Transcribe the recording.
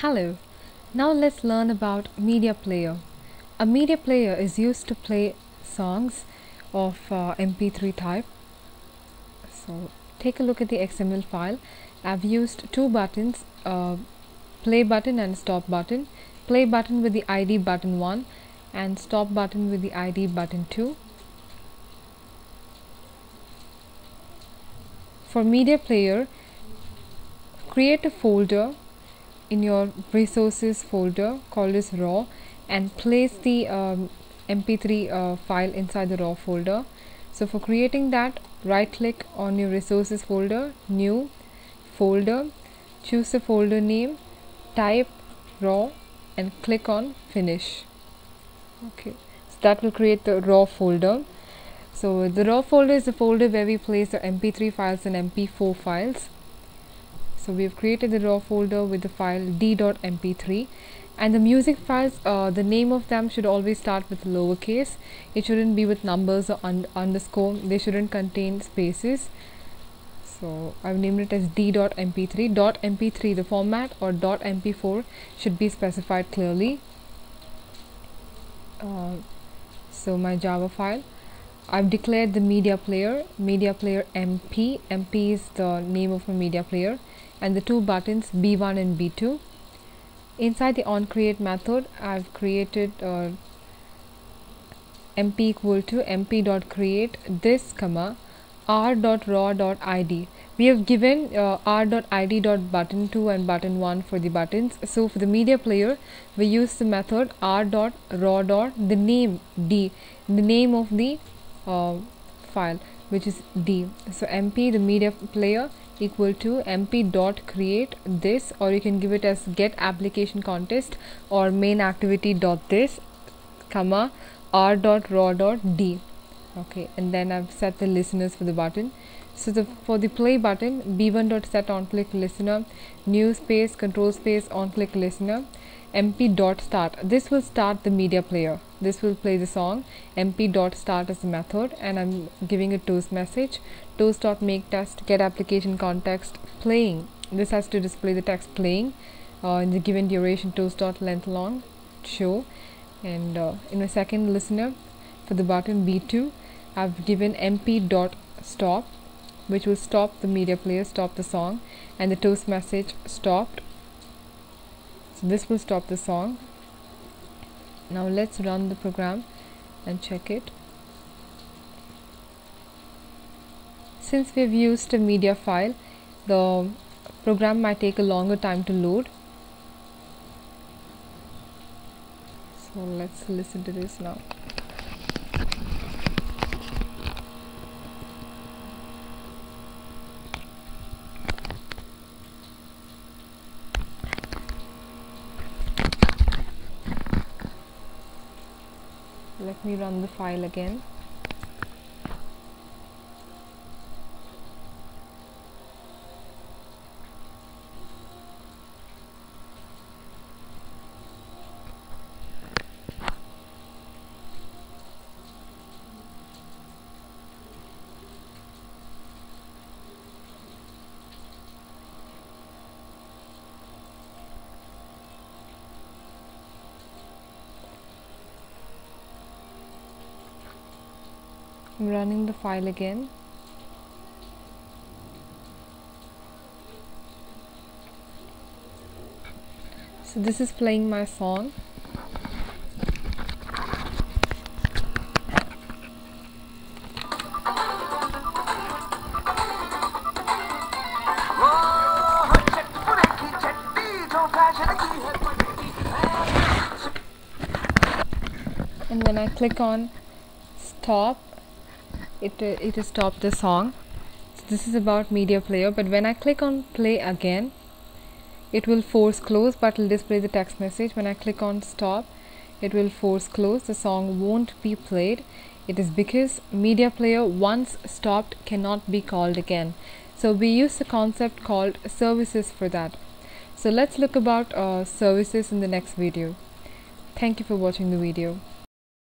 Hello. Now let's learn about media player. A media player is used to play songs of uh, MP3 type. So take a look at the XML file. I've used two buttons, uh, play button and stop button. Play button with the ID button 1 and stop button with the ID button 2. For media player, create a folder in your resources folder called as raw and place the um, mp3 uh, file inside the raw folder. So for creating that right click on your resources folder new folder choose the folder name type raw and click on finish. Okay so that will create the raw folder. So the raw folder is the folder where we place the mp3 files and mp4 files so we have created the raw folder with the file d.mp3 and the music files uh, the name of them should always start with lowercase. It shouldn't be with numbers or un underscore. They shouldn't contain spaces. So I've named it as d.mp3 .mp3 the format or .mp4 should be specified clearly. Uh, so my java file. I've declared the media player media player mp mp is the name of my media player and the two buttons b1 and b2 inside the onCreate method I've created uh, mp equal to mp dot create this comma r dot raw dot id we have given uh, r dot id dot button 2 and button 1 for the buttons. So for the media player we use the method r dot raw dot the name d the name of the uh, file which is d. So mp the media player equal to mp dot create this or you can give it as get application context or main activity dot this comma r dot raw dot d. Okay and then I've set the listeners for the button. So the for the play button b1 dot set on click listener new space control space on click listener mp dot start. This will start the media player this will play the song mp dot start as the method and i'm giving a toast message. Toast dot make text get application context playing. This has to display the text playing uh, in the given duration toast dot length long show. And uh, in a second listener for the button b2 i've given mp dot stop which will stop the media player stop the song and the toast message stopped. So this will stop the song now let's run the program and check it. Since we've used a media file the program might take a longer time to load. So let's listen to this now let me run the file again I'm running the file again. So this is playing my song. And when I click on stop it it has stopped the song. So this is about media player but when I click on play again it will force close but will display the text message. When I click on stop it will force close. The song won't be played. It is because media player once stopped cannot be called again. So we use a concept called services for that. So let's look about uh, services in the next video. Thank you for watching the video